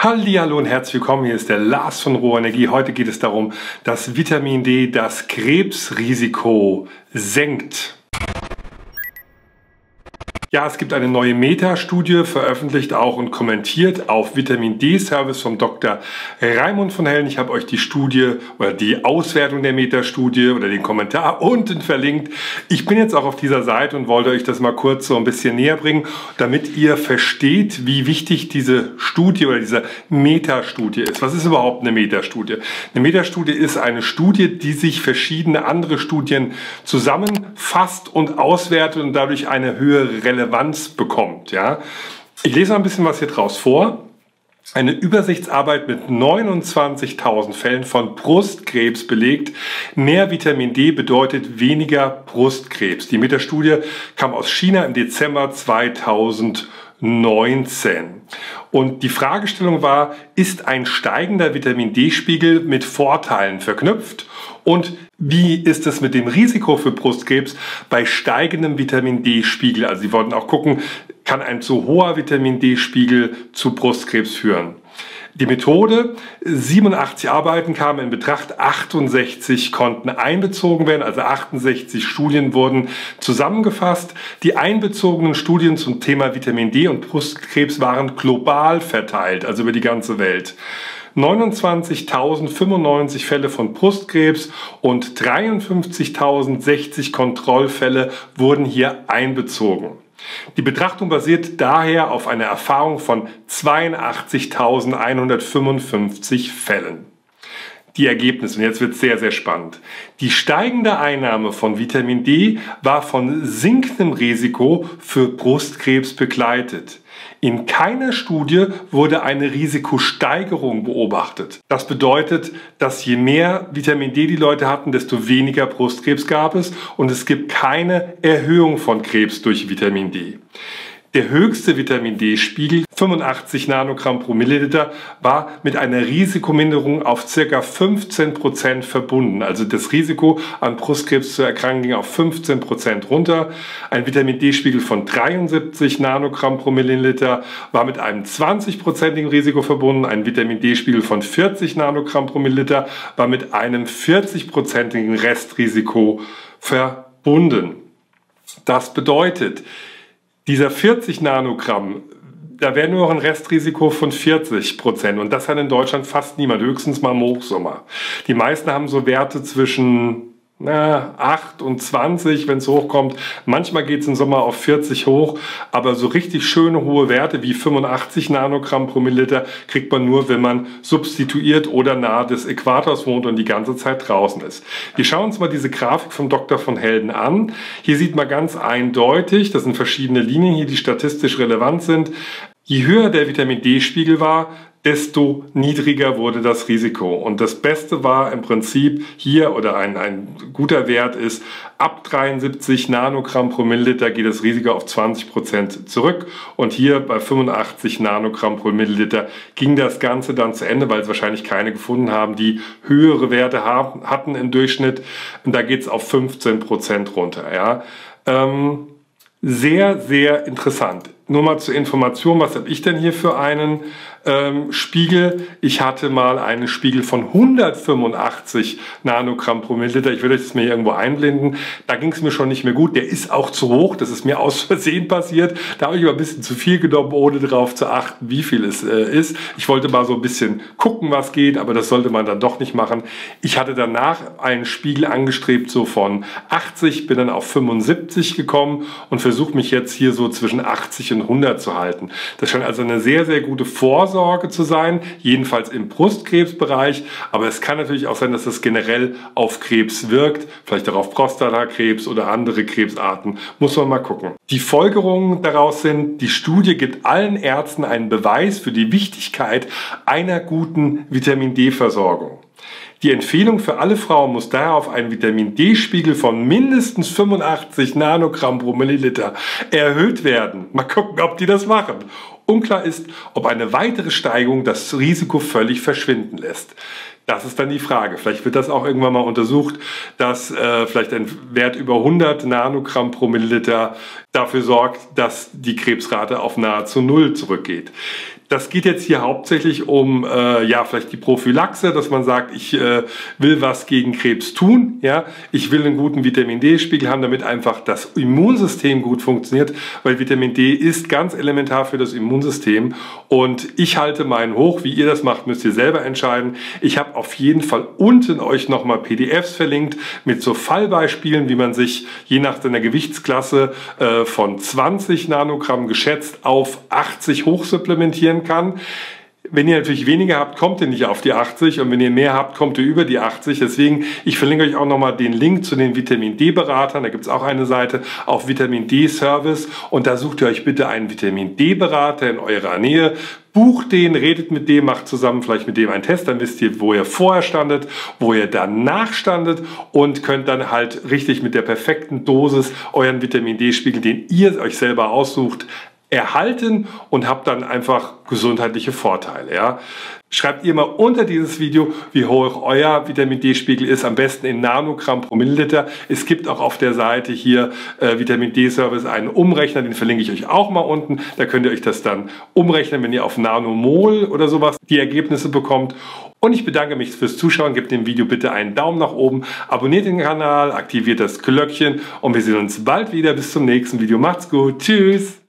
Hallo und herzlich willkommen. Hier ist der Lars von Rohe Energie. Heute geht es darum, dass Vitamin D das Krebsrisiko senkt. Ja, es gibt eine neue Meta-Studie, veröffentlicht auch und kommentiert auf Vitamin D-Service vom Dr. Raimund von Hellen. Ich habe euch die Studie oder die Auswertung der Meta-Studie oder den Kommentar unten verlinkt. Ich bin jetzt auch auf dieser Seite und wollte euch das mal kurz so ein bisschen näher bringen, damit ihr versteht, wie wichtig diese Studie oder diese Meta-Studie ist. Was ist überhaupt eine Meta-Studie? Eine Meta-Studie ist eine Studie, die sich verschiedene andere Studien zusammenfasst und auswertet und dadurch eine höhere Relevanz Relevanz bekommt. Ja? Ich lese mal ein bisschen was hier draus vor. Eine Übersichtsarbeit mit 29.000 Fällen von Brustkrebs belegt, mehr Vitamin D bedeutet weniger Brustkrebs. Die Metastudie kam aus China im Dezember 2019. Und die Fragestellung war, ist ein steigender Vitamin D-Spiegel mit Vorteilen verknüpft? Und wie ist es mit dem Risiko für Brustkrebs bei steigendem Vitamin D-Spiegel? Also Sie wollten auch gucken, kann ein zu hoher Vitamin D-Spiegel zu Brustkrebs führen? Die Methode, 87 Arbeiten kamen in Betracht, 68 konnten einbezogen werden, also 68 Studien wurden zusammengefasst. Die einbezogenen Studien zum Thema Vitamin D und Brustkrebs waren global verteilt, also über die ganze Welt. 29.095 Fälle von Brustkrebs und 53.060 Kontrollfälle wurden hier einbezogen. Die Betrachtung basiert daher auf einer Erfahrung von 82.155 Fällen. Die Ergebnisse, und jetzt wird es sehr, sehr spannend. Die steigende Einnahme von Vitamin D war von sinkendem Risiko für Brustkrebs begleitet. In keiner Studie wurde eine Risikosteigerung beobachtet. Das bedeutet, dass je mehr Vitamin D die Leute hatten, desto weniger Brustkrebs gab es und es gibt keine Erhöhung von Krebs durch Vitamin D. Der höchste Vitamin D-Spiegel, 85 Nanogramm pro Milliliter, war mit einer Risikominderung auf circa 15 Prozent verbunden. Also das Risiko an Brustkrebs zu erkranken ging auf 15 Prozent runter. Ein Vitamin D-Spiegel von 73 Nanogramm pro Milliliter war mit einem 20-prozentigen Risiko verbunden. Ein Vitamin D-Spiegel von 40 Nanogramm pro Milliliter war mit einem 40-prozentigen Restrisiko verbunden. Das bedeutet, dieser 40 Nanogramm, da wäre nur noch ein Restrisiko von 40 Prozent. Und das hat in Deutschland fast niemand, höchstens mal im Hochsommer. Die meisten haben so Werte zwischen na, 8 und 20, wenn es hochkommt. Manchmal geht es im Sommer auf 40 hoch, aber so richtig schöne hohe Werte wie 85 Nanogramm pro Milliliter kriegt man nur, wenn man substituiert oder nahe des Äquators wohnt und die ganze Zeit draußen ist. Wir schauen uns mal diese Grafik vom Dr. von Helden an. Hier sieht man ganz eindeutig, das sind verschiedene Linien hier, die statistisch relevant sind. Je höher der Vitamin D-Spiegel war, desto niedriger wurde das Risiko. Und das Beste war im Prinzip hier oder ein, ein guter Wert ist, ab 73 Nanogramm pro Milliliter geht das Risiko auf 20 Prozent zurück. Und hier bei 85 Nanogramm pro Milliliter ging das Ganze dann zu Ende, weil es wahrscheinlich keine gefunden haben, die höhere Werte haben, hatten im Durchschnitt. Und da geht es auf 15 Prozent runter. Ja. Ähm, sehr, sehr interessant. Nur mal zur Information, was habe ich denn hier für einen ähm, Spiegel? Ich hatte mal einen Spiegel von 185 Nanogramm pro Milliliter. Ich würde euch das mir irgendwo einblenden. Da ging es mir schon nicht mehr gut. Der ist auch zu hoch. Das ist mir aus Versehen passiert. Da habe ich aber ein bisschen zu viel genommen, ohne darauf zu achten, wie viel es äh, ist. Ich wollte mal so ein bisschen gucken, was geht, aber das sollte man dann doch nicht machen. Ich hatte danach einen Spiegel angestrebt, so von 80, bin dann auf 75 gekommen und versuche mich jetzt hier so zwischen 80 und 100 zu halten. Das scheint also eine sehr, sehr gute Vorsorge zu sein, jedenfalls im Brustkrebsbereich. Aber es kann natürlich auch sein, dass es generell auf Krebs wirkt, vielleicht auch auf Prostatakrebs oder andere Krebsarten. Muss man mal gucken. Die Folgerungen daraus sind, die Studie gibt allen Ärzten einen Beweis für die Wichtigkeit einer guten Vitamin D-Versorgung. Die Empfehlung für alle Frauen muss daher auf einen Vitamin D-Spiegel von mindestens 85 Nanogramm pro Milliliter erhöht werden. Mal gucken, ob die das machen. Unklar ist, ob eine weitere Steigerung das Risiko völlig verschwinden lässt. Das ist dann die Frage. Vielleicht wird das auch irgendwann mal untersucht, dass äh, vielleicht ein Wert über 100 Nanogramm pro Milliliter dafür sorgt, dass die Krebsrate auf nahezu Null zurückgeht. Das geht jetzt hier hauptsächlich um äh, ja vielleicht die Prophylaxe, dass man sagt, ich äh, will was gegen Krebs tun, ja, ich will einen guten Vitamin D-Spiegel haben, damit einfach das Immunsystem gut funktioniert, weil Vitamin D ist ganz elementar für das Immunsystem und ich halte meinen hoch. Wie ihr das macht, müsst ihr selber entscheiden. Ich habe auf jeden Fall unten euch nochmal PDFs verlinkt mit so Fallbeispielen, wie man sich je nach seiner Gewichtsklasse äh, von 20 Nanogramm geschätzt auf 80 hochsupplementieren sein kann. Wenn ihr natürlich weniger habt, kommt ihr nicht auf die 80 und wenn ihr mehr habt, kommt ihr über die 80. Deswegen, ich verlinke euch auch nochmal den Link zu den Vitamin D-Beratern. Da gibt es auch eine Seite auf Vitamin D-Service und da sucht ihr euch bitte einen Vitamin D-Berater in eurer Nähe. Bucht den, redet mit dem, macht zusammen vielleicht mit dem einen Test, dann wisst ihr, wo ihr vorher standet, wo ihr danach standet und könnt dann halt richtig mit der perfekten Dosis euren Vitamin D-Spiegel, den ihr euch selber aussucht, erhalten und habt dann einfach gesundheitliche Vorteile. Ja? Schreibt ihr mal unter dieses Video, wie hoch euer Vitamin D-Spiegel ist, am besten in Nanogramm pro Milliliter. Es gibt auch auf der Seite hier äh, Vitamin D-Service einen Umrechner, den verlinke ich euch auch mal unten. Da könnt ihr euch das dann umrechnen, wenn ihr auf Nanomol oder sowas die Ergebnisse bekommt. Und ich bedanke mich fürs Zuschauen, gebt dem Video bitte einen Daumen nach oben, abonniert den Kanal, aktiviert das Glöckchen und wir sehen uns bald wieder. Bis zum nächsten Video. Macht's gut. Tschüss.